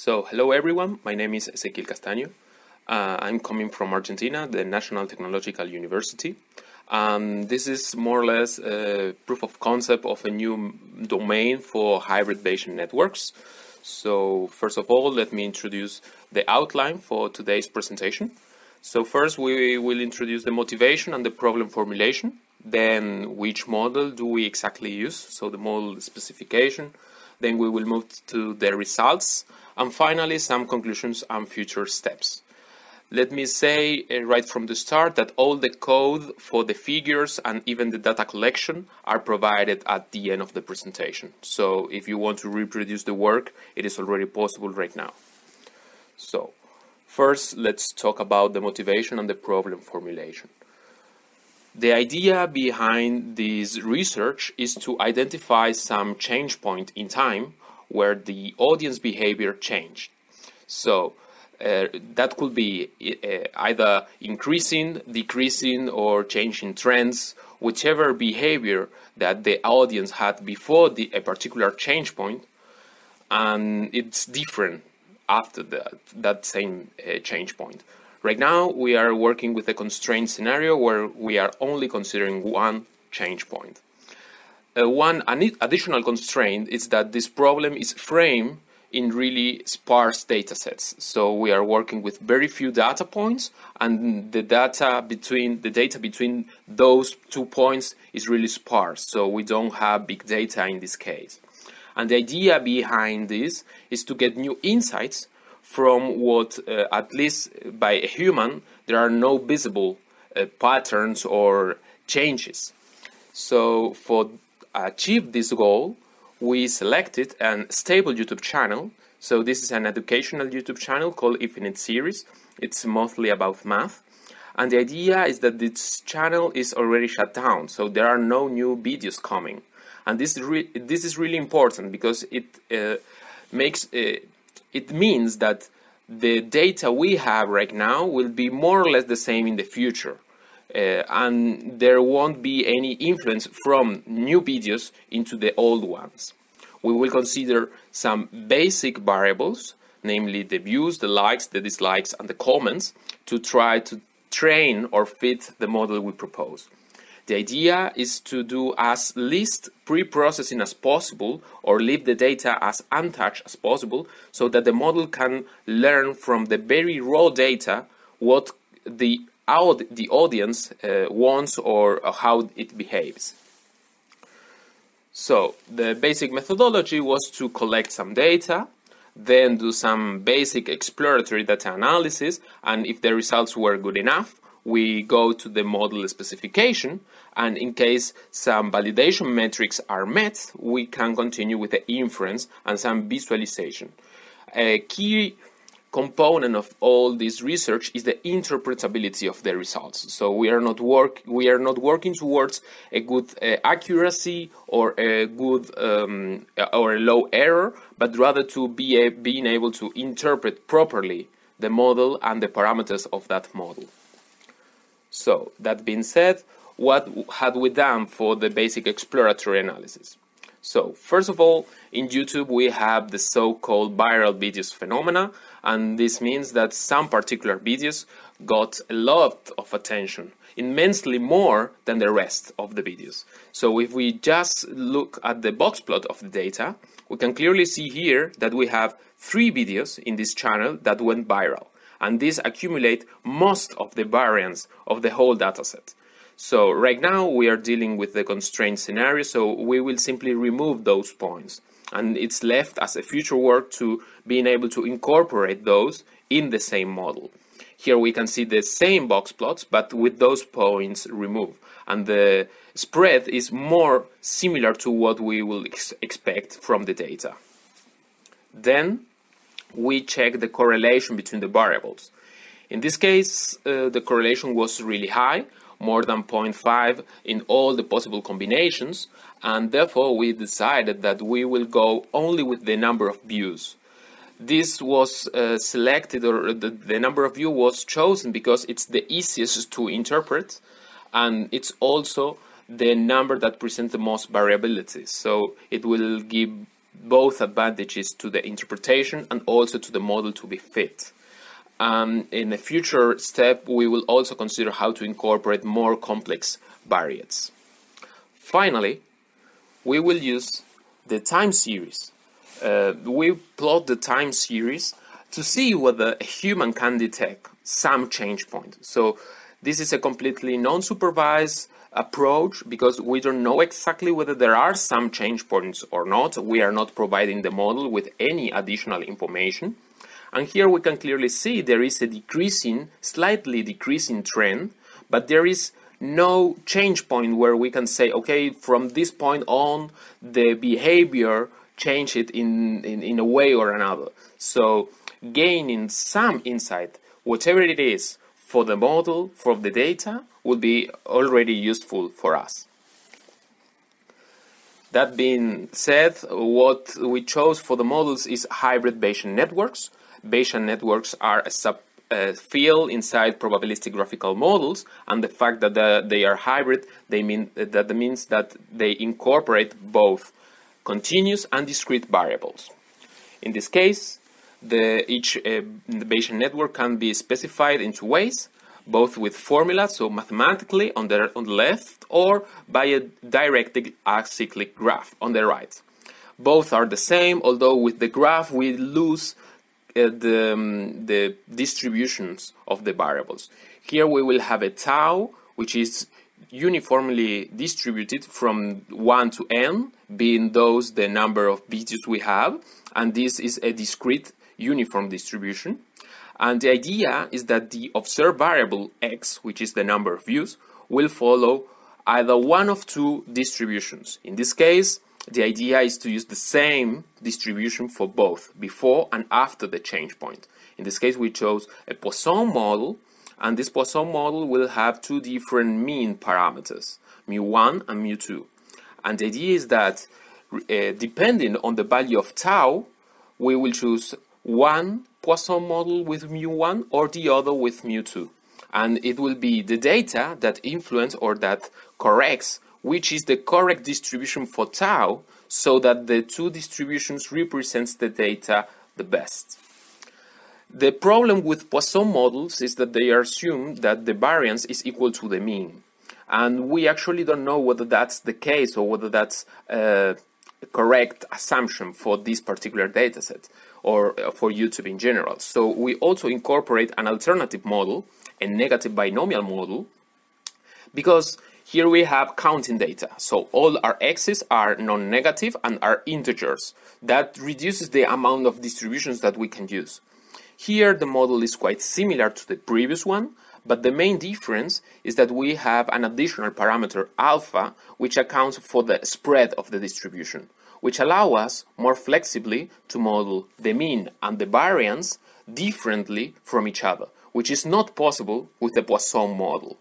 So, hello everyone, my name is Ezequiel Castaño. Uh, I'm coming from Argentina, the National Technological University. Um, this is more or less a proof of concept of a new domain for hybrid Bayesian networks. So, first of all, let me introduce the outline for today's presentation. So, first, we will introduce the motivation and the problem formulation. Then, which model do we exactly use? So, the model specification. Then, we will move to the results and finally, some conclusions and future steps. Let me say uh, right from the start that all the code for the figures and even the data collection are provided at the end of the presentation. So if you want to reproduce the work, it is already possible right now. So first, let's talk about the motivation and the problem formulation. The idea behind this research is to identify some change point in time where the audience behavior changed. So uh, that could be uh, either increasing, decreasing, or changing trends, whichever behavior that the audience had before the, a particular change point, and it's different after that, that same uh, change point. Right now, we are working with a constrained scenario where we are only considering one change point. Uh, one additional constraint is that this problem is framed in really sparse data sets. So we are working with very few data points and the data between the data between those two points is really sparse. So we don't have big data in this case. And the idea behind this is to get new insights from what, uh, at least by a human, there are no visible uh, patterns or changes. So for achieve this goal, we selected a stable YouTube channel. So this is an educational YouTube channel called Infinite Series. It's mostly about math. And the idea is that this channel is already shut down, so there are no new videos coming. And this is, this is really important because it uh, makes uh, it means that the data we have right now will be more or less the same in the future uh, and there won't be any influence from new videos into the old ones. We will consider some basic variables, namely the views, the likes, the dislikes, and the comments, to try to train or fit the model we propose. The idea is to do as least pre-processing as possible or leave the data as untouched as possible so that the model can learn from the very raw data what the how the audience uh, wants or how it behaves. So the basic methodology was to collect some data, then do some basic exploratory data analysis, and if the results were good enough, we go to the model specification, and in case some validation metrics are met, we can continue with the inference and some visualization. A key component of all this research is the interpretability of the results. So we are not work we are not working towards a good uh, accuracy or a good um, or a low error, but rather to be a, being able to interpret properly the model and the parameters of that model. So that being said, what had we done for the basic exploratory analysis? So first of all, in YouTube we have the so-called viral videos phenomena, and this means that some particular videos got a lot of attention, immensely more than the rest of the videos. So if we just look at the box plot of the data, we can clearly see here that we have three videos in this channel that went viral, and these accumulate most of the variance of the whole dataset. So right now we are dealing with the constraint scenario, so we will simply remove those points and it's left as a future work to being able to incorporate those in the same model. Here we can see the same box plots, but with those points removed. And the spread is more similar to what we will ex expect from the data. Then we check the correlation between the variables. In this case, uh, the correlation was really high, more than 0.5 in all the possible combinations, and therefore we decided that we will go only with the number of views. This was uh, selected, or the, the number of views was chosen because it's the easiest to interpret, and it's also the number that presents the most variability. So it will give both advantages to the interpretation and also to the model to be fit. Um, in a future step, we will also consider how to incorporate more complex variates. Finally, we will use the time series. Uh, we plot the time series to see whether a human can detect some change point. So this is a completely non-supervised approach because we don't know exactly whether there are some change points or not. We are not providing the model with any additional information. And here we can clearly see there is a decreasing, slightly decreasing trend, but there is no change point where we can say, okay, from this point on, the behavior changed it in, in, in a way or another. So gaining some insight, whatever it is, for the model, for the data, would be already useful for us. That being said, what we chose for the models is hybrid Bayesian networks. Bayesian networks are a sub uh, field inside probabilistic graphical models, and the fact that the, they are hybrid, they mean that means that they incorporate both continuous and discrete variables. In this case, the, each uh, Bayesian network can be specified in two ways, both with formulas, so mathematically on the, on the left, or by a directed acyclic graph on the right. Both are the same, although with the graph we lose uh, the, um, the distributions of the variables. Here we will have a tau, which is uniformly distributed from 1 to n, being those the number of bits we have, and this is a discrete uniform distribution. And the idea is that the observed variable x, which is the number of views, will follow either one of two distributions. In this case, the idea is to use the same distribution for both before and after the change point. In this case, we chose a Poisson model, and this Poisson model will have two different mean parameters, mu1 and mu2. And the idea is that uh, depending on the value of tau, we will choose one Poisson model with mu1 or the other with mu2. And it will be the data that influence or that corrects which is the correct distribution for tau so that the two distributions represents the data the best. The problem with Poisson models is that they assume that the variance is equal to the mean. And we actually don't know whether that's the case or whether that's a correct assumption for this particular dataset or uh, for YouTube in general. So we also incorporate an alternative model, a negative binomial model, because here we have counting data. So all our x's are non-negative and are integers. That reduces the amount of distributions that we can use. Here the model is quite similar to the previous one, but the main difference is that we have an additional parameter alpha, which accounts for the spread of the distribution which allow us more flexibly to model the mean and the variance differently from each other, which is not possible with the Poisson model.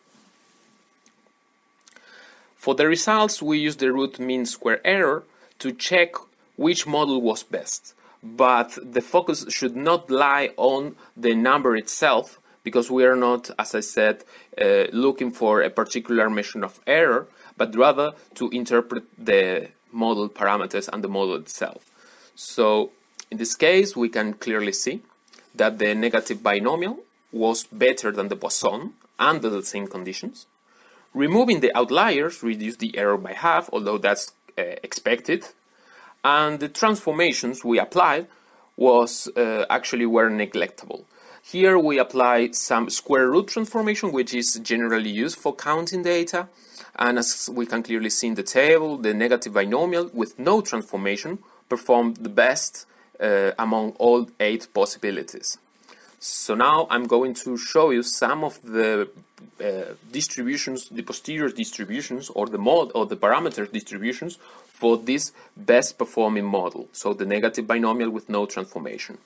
For the results, we use the root mean square error to check which model was best. But the focus should not lie on the number itself, because we are not, as I said, uh, looking for a particular measure of error, but rather to interpret the model parameters and the model itself. So in this case, we can clearly see that the negative binomial was better than the Poisson under the same conditions. Removing the outliers reduced the error by half, although that's uh, expected. And the transformations we applied was uh, actually were neglectable. Here we apply some square root transformation, which is generally used for counting data. And as we can clearly see in the table, the negative binomial with no transformation performed the best uh, among all eight possibilities. So now I'm going to show you some of the uh, distributions, the posterior distributions or the mod or the parameter distributions for this best performing model. So the negative binomial with no transformation.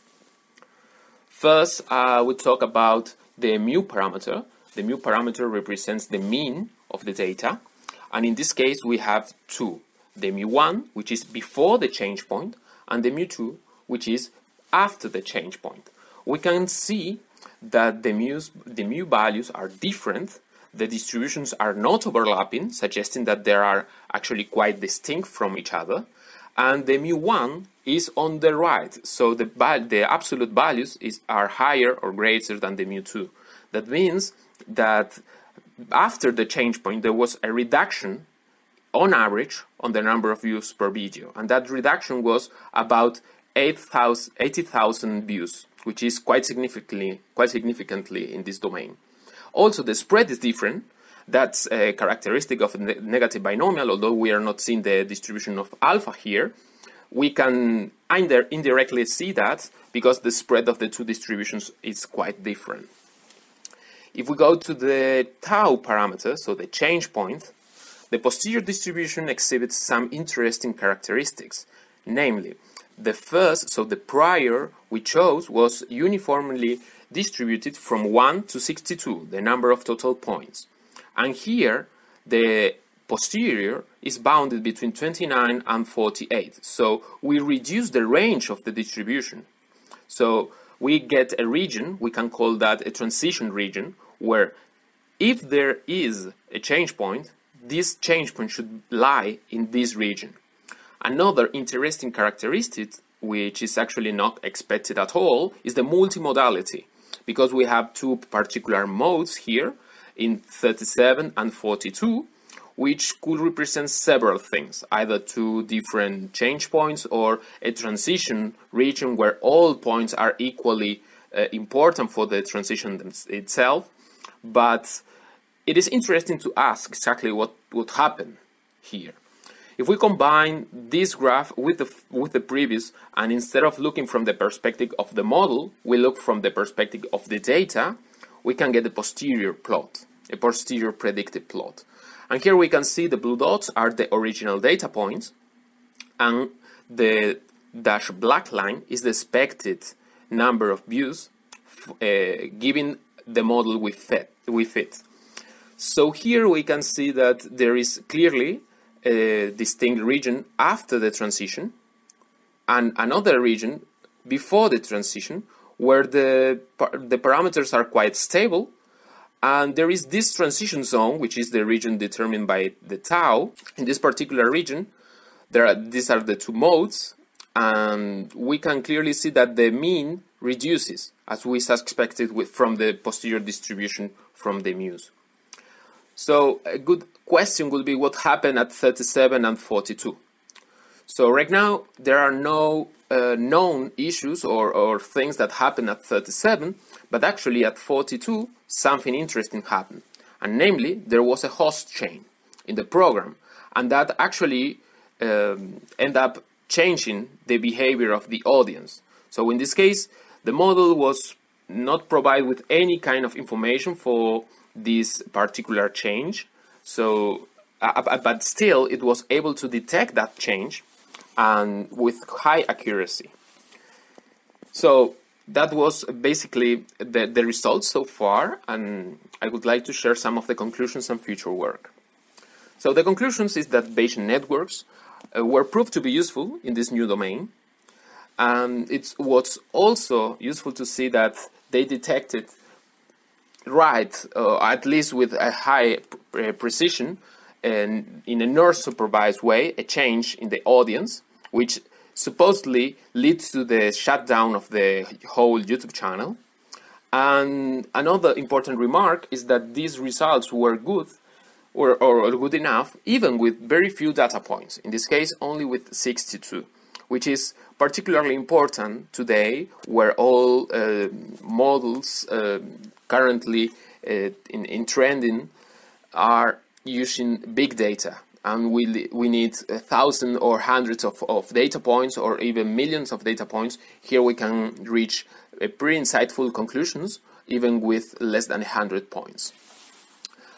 First, uh, we talk about the mu parameter. The mu parameter represents the mean of the data. And in this case, we have two. The mu1, which is before the change point, and the mu2, which is after the change point. We can see that the, mu's, the mu values are different. The distributions are not overlapping, suggesting that they are actually quite distinct from each other. and the mu1 is on the right. So the, the absolute values is, are higher or greater than the mu2. That means that after the change point, there was a reduction on average on the number of views per video. And that reduction was about 80,000 views, which is quite significantly, quite significantly in this domain. Also, the spread is different. That's a characteristic of a negative binomial, although we are not seeing the distribution of alpha here. We can indirectly see that because the spread of the two distributions is quite different. If we go to the tau parameter, so the change point, the posterior distribution exhibits some interesting characteristics. Namely, the first, so the prior we chose was uniformly distributed from 1 to 62, the number of total points. And here, the posterior is bounded between 29 and 48. So we reduce the range of the distribution. So we get a region, we can call that a transition region, where if there is a change point, this change point should lie in this region. Another interesting characteristic, which is actually not expected at all, is the multimodality, because we have two particular modes here in 37 and 42, which could represent several things, either two different change points or a transition region where all points are equally uh, important for the transition itself, but it is interesting to ask exactly what would happen here. If we combine this graph with the, with the previous, and instead of looking from the perspective of the model, we look from the perspective of the data, we can get a posterior plot, a posterior predicted plot. And here we can see the blue dots are the original data points, and the dash black line is the expected number of views uh, given the model we fit, we fit. So here we can see that there is clearly a distinct region after the transition and another region before the transition where the, the parameters are quite stable and there is this transition zone which is the region determined by the tau. In this particular region there are, these are the two modes and we can clearly see that the mean reduces as we expected with, from the posterior distribution from the muse. So a good question would be what happened at 37 and 42. So right now there are no uh, known issues or, or things that happen at 37, but actually at 42 something interesting happened. And namely, there was a host chain in the program, and that actually um, end up changing the behavior of the audience. So in this case, the model was not provided with any kind of information for this particular change. So, uh, uh, but still, it was able to detect that change and with high accuracy. So that was basically the, the results so far, and I would like to share some of the conclusions and future work. So the conclusions is that Bayesian networks uh, were proved to be useful in this new domain, and it was also useful to see that they detected right, uh, at least with a high precision, and in a nurse-supervised way, a change in the audience, which supposedly leads to the shutdown of the whole YouTube channel. And another important remark is that these results were good or, or good enough even with very few data points, in this case only with 62, which is particularly important today where all uh, models uh, currently uh, in, in trending are using big data and we, we need a thousand or hundreds of, of data points or even millions of data points. Here we can reach pretty insightful conclusions even with less than 100 points.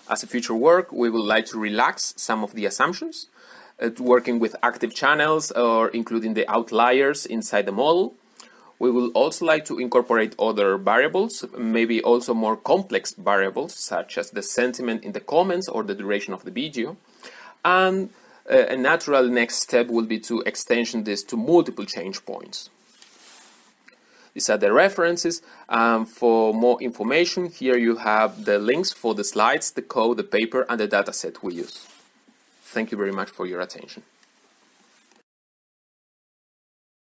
As a future work, we would like to relax some of the assumptions uh, working with active channels or including the outliers inside the model. We will also like to incorporate other variables, maybe also more complex variables, such as the sentiment in the comments or the duration of the video. And uh, a natural next step will be to extension this to multiple change points. These are the references. Um, for more information, here you have the links for the slides, the code, the paper, and the dataset we use. Thank you very much for your attention.